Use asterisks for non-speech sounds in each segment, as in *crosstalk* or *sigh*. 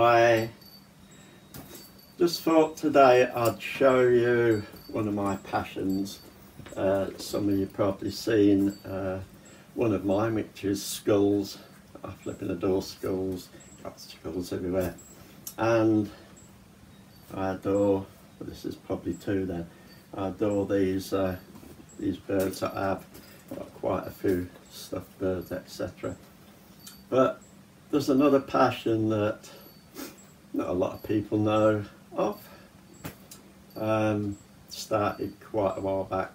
I just thought today I'd show you one of my passions. Uh, some of you probably seen uh, one of mine which is skulls. I flipping adore skulls, got skulls everywhere. And I adore, well, this is probably two then, I adore these uh, these birds that I have. Got quite a few stuffed birds etc. But there's another passion that not a lot of people know of. Um, started quite a while back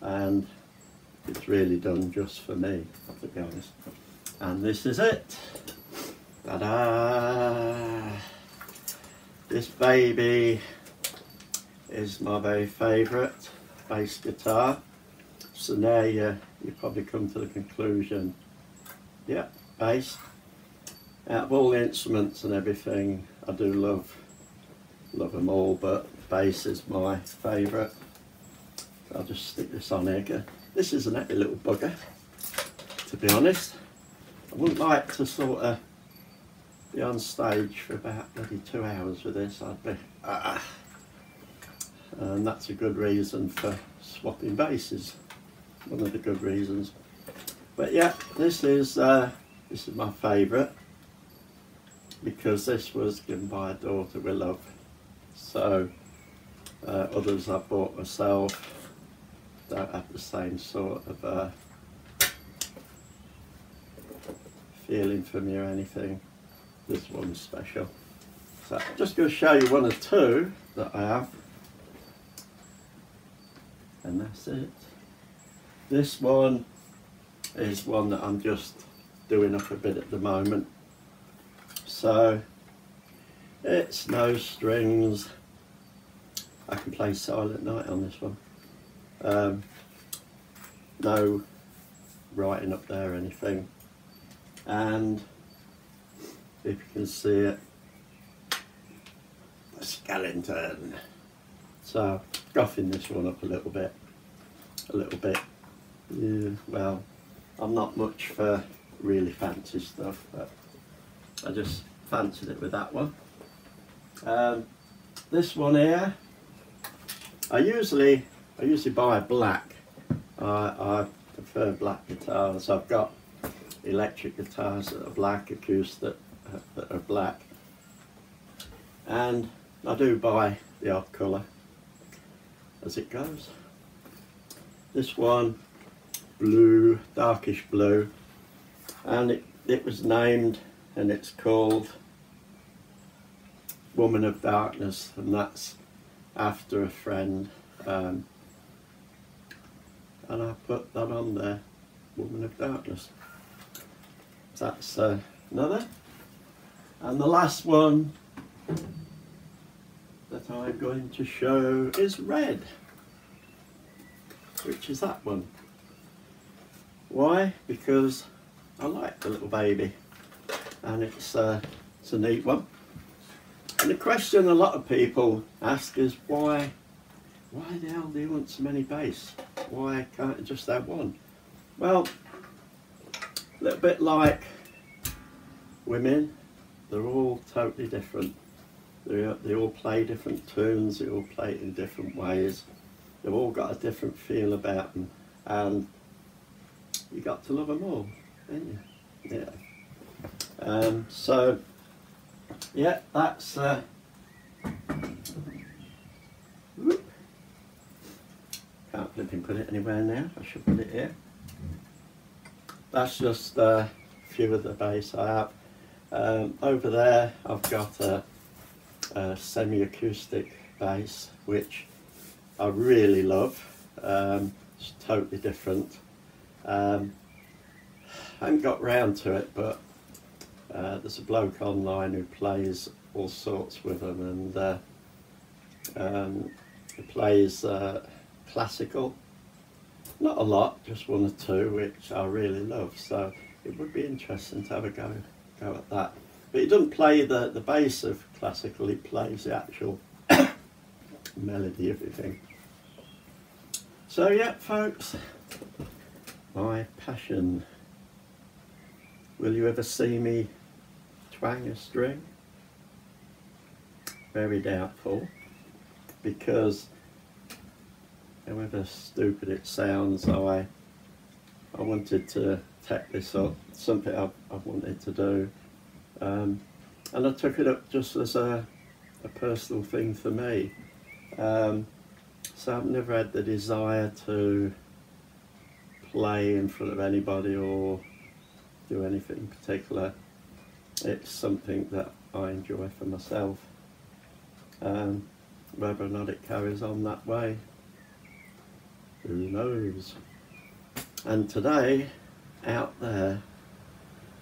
and it's really done just for me to be honest. And this is it. Ta-da! This baby is my very favourite bass guitar. So now you, you probably come to the conclusion, yeah, bass. Out of all the instruments and everything, I do love love them all, but bass is my favourite. I'll just stick this on here. This is an happy little bugger, to be honest. I wouldn't like to sort of be on stage for about maybe two hours with this. I'd be, ah. And that's a good reason for swapping basses. One of the good reasons. But yeah, this is uh, this is my favourite because this was given by a daughter we love. So uh, others I bought myself don't have the same sort of uh, feeling for me or anything. This one's special. So I'm just going to show you one or two that I have. And that's it. This one is one that I'm just doing up a bit at the moment. So it's no strings. I can play Silent Night on this one. Um, no writing up there or anything. And if you can see it, skeleton. So guffing this one up a little bit, a little bit. Yeah, well, I'm not much for really fancy stuff, but I just fancied it with that one. Um, this one here, I usually I usually buy black. I, I prefer black guitars. I've got electric guitars that are black, acoustic that are black, and I do buy the odd colour as it goes. This one, blue, darkish blue, and it, it was named and it's called Woman of Darkness and that's after a friend um, and I put that on there, Woman of Darkness. That's uh, another. And the last one that I'm going to show is red, which is that one. Why? Because I like the little baby and it's, uh, it's a neat one. And the question a lot of people ask is why, why the hell do you want so many bass? Why can't you just have one? Well, a little bit like women, they're all totally different. They, they all play different tunes, they all play it in different ways. They've all got a different feel about them and you got to love them all, don't you? Yeah. Um, so, yeah, that's. Uh, whoop. Can't flipping put it anywhere now. I should put it here. That's just a few of the bass I have. Um, over there, I've got a, a semi-acoustic bass, which I really love. Um, it's totally different. Um, *sighs* I haven't got round to it, but uh, there's a bloke online who plays all sorts with them, and uh, um, he plays uh, classical. Not a lot, just one or two, which I really love. So it would be interesting to have a go go at that. But he doesn't play the the bass of classical. He plays the actual *coughs* melody, everything. So yeah, folks my passion. Will you ever see me twang a string? Very doubtful because however stupid it sounds, I I wanted to take this up, something I've, I've wanted to do. Um, and I took it up just as a, a personal thing for me. Um, so I've never had the desire to play in front of anybody or do anything in particular. It's something that I enjoy for myself. Um, whether or not it carries on that way, who knows? And today, out there,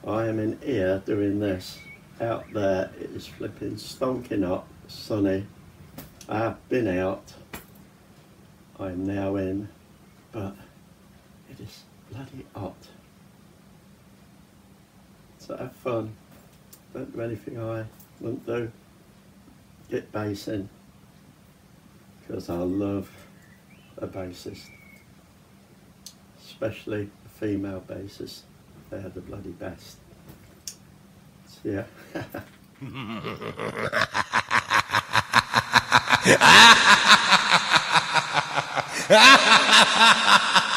I am in here doing this. Out there, it is flipping stonking hot, sunny. I have been out. I'm now in, but it is bloody hot. So have fun. Don't do anything I wouldn't do. Get bass in. Because I love a bassist. Especially a female bassist. They're the bloody best. So, yeah. ha ha ha ha